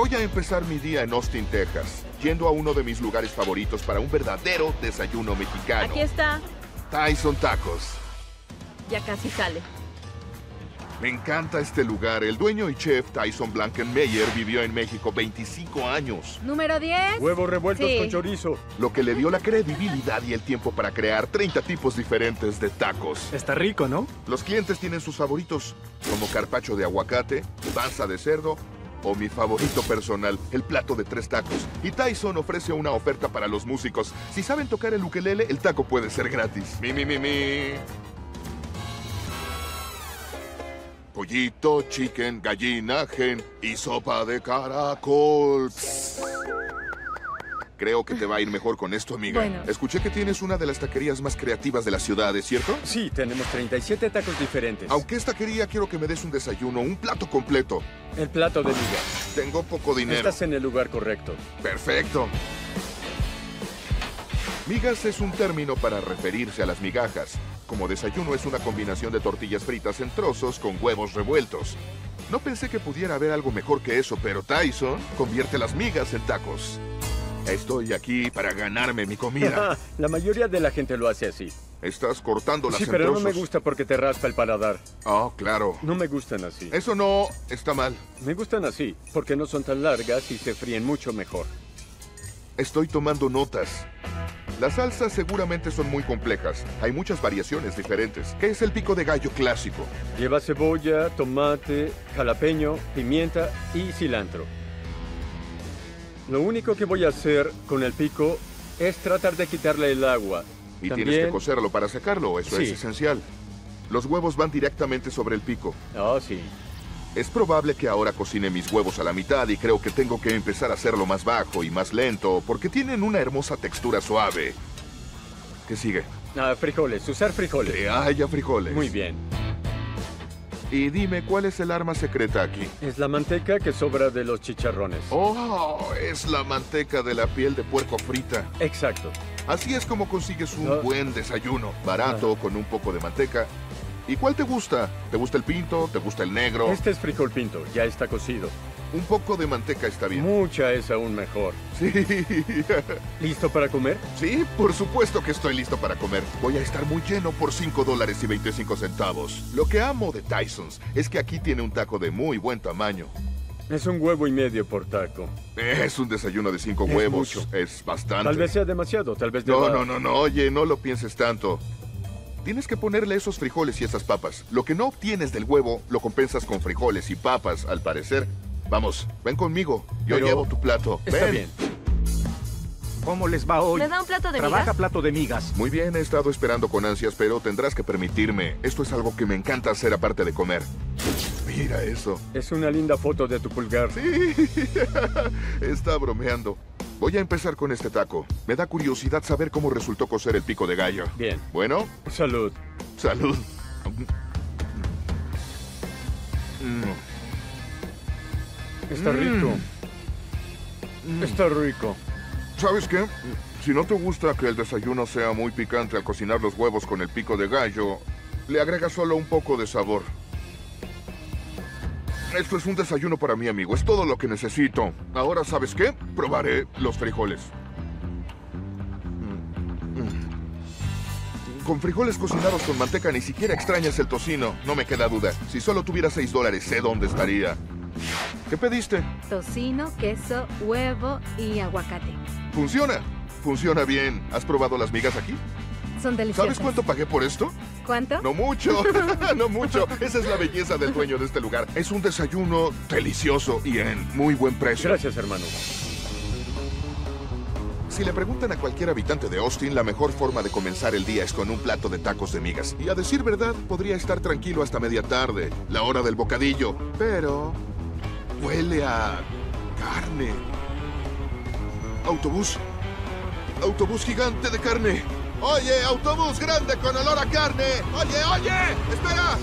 Voy a empezar mi día en Austin, Texas, yendo a uno de mis lugares favoritos para un verdadero desayuno mexicano. Aquí está. Tyson Tacos. Ya casi sale. Me encanta este lugar. El dueño y chef Tyson Blankenmeyer vivió en México 25 años, Número 10. Huevos revueltos Sí. con chorizo. lo que le dio la credibilidad y el tiempo para crear 30 tipos diferentes de tacos. Está rico, ¿no? Los clientes tienen sus favoritos, como carpacho de aguacate, panza de cerdo o mi favorito personal, el plato de tres tacos. Y Tyson ofrece una oferta para los músicos. Si saben tocar el ukelele, el taco puede ser gratis. Mi, mi, mi, mi. Pollito, chicken, gallina, gen y sopa de caracol. Psst. Creo que te va a ir mejor con esto, amiga. Bueno. Escuché que tienes una de las taquerías más creativas de la ciudad, ¿es cierto? Sí, tenemos 37 tacos diferentes. Aunque esta taquería quiero que me des un desayuno, un plato completo. El plato de miga. Tengo poco dinero. Estás en el lugar correcto. Perfecto. Migas es un término para referirse a las migajas. Como desayuno es una combinación de tortillas fritas en trozos con huevos revueltos. No pensé que pudiera haber algo mejor que eso, pero Tyson convierte las migas en tacos. Estoy aquí para ganarme mi comida. la mayoría de la gente lo hace así. Estás cortando las Sí, pero no me gusta porque te raspa el paladar. Oh, claro. No me gustan así. Eso no está mal. Me gustan así, porque no son tan largas y se fríen mucho mejor. Estoy tomando notas. Las salsas seguramente son muy complejas. Hay muchas variaciones diferentes. ¿Qué es el pico de gallo clásico? Lleva cebolla, tomate, jalapeño, pimienta y cilantro. Lo único que voy a hacer con el pico es tratar de quitarle el agua. Y También... tienes que cocerlo para secarlo, eso es esencial. Los huevos van directamente sobre el pico. Ah, sí. Es probable que ahora cocine mis huevos a la mitad y creo que tengo que empezar a hacerlo más bajo y más lento porque tienen una hermosa textura suave. ¿Qué sigue? Ah, frijoles, usar frijoles. Que haya frijoles. Muy bien. Y dime, ¿cuál es el arma secreta aquí? Es la manteca que sobra de los chicharrones. Oh, es la manteca de la piel de puerco frita. Exacto. Así es como consigues un buen desayuno. Barato, con un poco de manteca. ¿Y cuál te gusta? ¿Te gusta el pinto? ¿Te gusta el negro? Este es frijol pinto, ya está cocido. Un poco de manteca está bien. Mucha es aún mejor. Sí. ¿Listo para comer? Sí, por supuesto que estoy listo para comer. Voy a estar muy lleno por 5 dólares y 25 centavos. Lo que amo de Tyson's es que aquí tiene un taco de muy buen tamaño. Es un huevo y medio por taco. Es un desayuno de 5 Es huevos. mucho. Es bastante. Tal vez sea demasiado, tal vez No, deba- no, no, no, oye, no lo pienses tanto. Tienes que ponerle esos frijoles y esas papas. Lo que no obtienes del huevo, lo compensas con frijoles y papas, al parecer. Vamos, ven conmigo. Yo Pero- llevo tu plato. Está ven. bien. ¿Cómo les va hoy? ¿Me da un plato de Trabaja migas? plato de migas. Muy bien, he estado esperando con ansias, pero tendrás que permitirme. Esto es algo que me encanta hacer aparte de comer. Mira eso. Es una linda foto de tu pulgar. Sí, está bromeando. Voy a empezar con este taco. Me da curiosidad saber cómo resultó cocer el pico de gallo. Bien. Bueno, Salud. salud. Mm. Está Mm. rico. Está rico. ¿Sabes qué? Si no te gusta que el desayuno sea muy picante al cocinar los huevos con el pico de gallo, le agrega solo un poco de sabor. Esto es un desayuno para mi amigo, es todo lo que necesito. Ahora, ¿sabes qué? Probaré los frijoles. Mm, mm. Con frijoles cocinados con manteca ni siquiera extrañas el tocino, no me queda duda. Si solo tuviera 6 dólares, sé dónde estaría. ¿Qué pediste? Tocino, queso, huevo y aguacate. Funciona. Funciona bien. ¿Has probado las migas aquí? Son deliciosas. ¿Sabes cuánto pagué por esto? ¿Cuánto? No mucho. no mucho. Esa es la belleza del dueño de este lugar. Es un desayuno delicioso y en muy buen precio. Gracias, hermano. Si le preguntan a cualquier habitante de Austin, la mejor forma de comenzar el día es con un plato de tacos de migas. Y a decir verdad, podría estar tranquilo hasta media tarde, la hora del bocadillo. Pero huele a carne. Autobús. Autobús gigante de carne. Oye, autobús grande con olor a carne. Oye, oye, espera.